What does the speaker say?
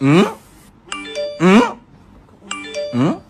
嗯？嗯？嗯？